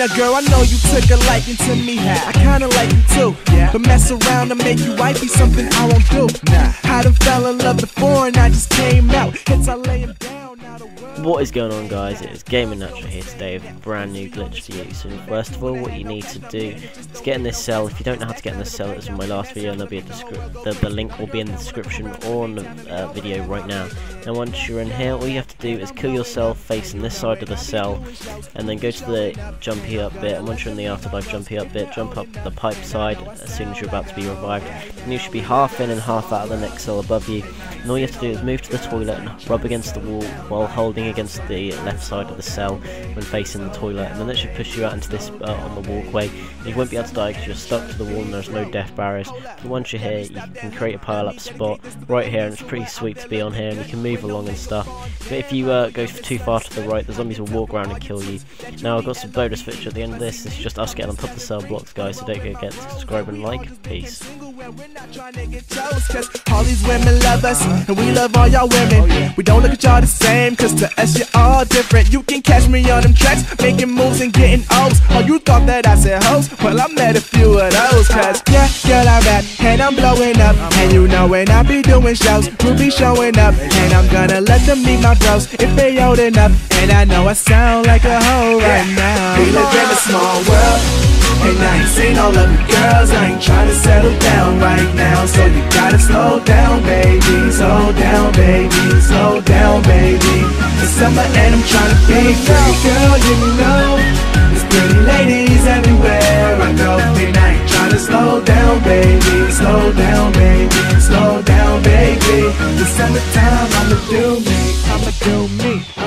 Girl, I know you took a liking to me. I kinda like you too. Yeah. But mess around and make you wifey something I won't do. Nah. I done fell in love before and I just came out. Hits I lay him down. What is going on guys, it is Gaming Nacho here today with a brand new glitch for you. So first of all what you need to do is get in this cell. If you don't know how to get in this cell, it's in my last video and there'll be a the, the link will be in the description or on the uh, video right now. And once you're in here, all you have to do is kill yourself facing this side of the cell and then go to the jumpy up bit and once you're in the afterlife jumpy up bit, jump up the pipe side as soon as you're about to be revived. And you should be half in and half out of the next cell above you. And all you have to do is move to the toilet and rub against the wall while holding against the left side of the cell when facing the toilet and then that should push you out into this uh, on the walkway. And you won't be able to die because you're stuck to the wall and there's no death barriers. But once you're here you can create a pile up spot right here and it's pretty sweet to be on here and you can move along and stuff. But if you uh, go too far to the right the zombies will walk around and kill you. Now I've got some bonus footage at the end of this. It's just us getting on top of the cell blocks guys so don't forget to subscribe and like. Peace all these women love us and we love all y'all women oh, we don't look at y'all the same cause to us you're all different. You can catch me on them tracks, making moves and getting O's. Oh, you thought that I said hoes? Well, I met a few of those. Cause, yeah, girl, I rap, and I'm blowing up. And you know when I be doing shows, we'll be showing up. And I'm gonna let them meet my bros if they old enough. And I know I sound like a hoe right now. We live in a small world. I ain't seen all of the girls, I ain't trying to settle down right now. So you gotta slow down, baby, slow down, baby, slow down, baby. It's summer and I'm trying to be free. Girl, you know There's pretty ladies everywhere. I go And I ain't trying to slow down, baby Slow down, baby Slow down, baby. It's summertime, I'ma do me I'ma do me